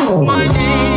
Oh. My name,